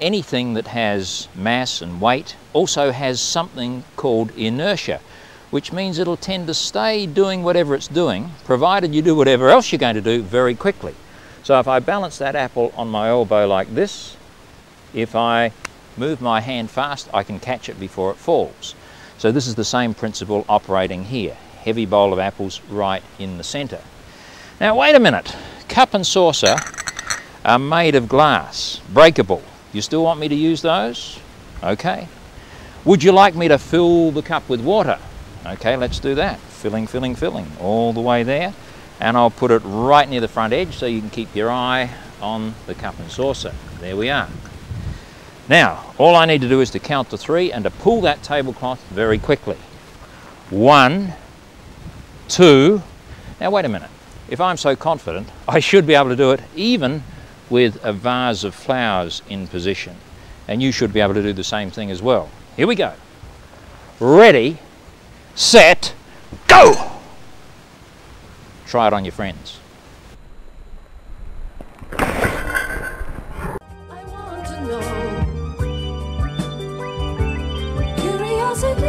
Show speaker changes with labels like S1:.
S1: anything that has mass and weight also has something called inertia, which means it'll tend to stay doing whatever it's doing, provided you do whatever else you're going to do very quickly. So if I balance that apple on my elbow like this, if I move my hand fast, I can catch it before it falls. So this is the same principle operating here. Heavy bowl of apples right in the centre. Now wait a minute, cup and saucer are made of glass, breakable. You still want me to use those? Okay. Would you like me to fill the cup with water? Okay, let's do that. Filling, filling, filling, all the way there. And I'll put it right near the front edge so you can keep your eye on the cup and saucer. There we are. Now, all I need to do is to count to three and to pull that tablecloth very quickly. One, two, now wait a minute. If I'm so confident, I should be able to do it even with a vase of flowers in position. And you should be able to do the same thing as well. Here we go. Ready, set, go! Try it on your friends. Curiosity.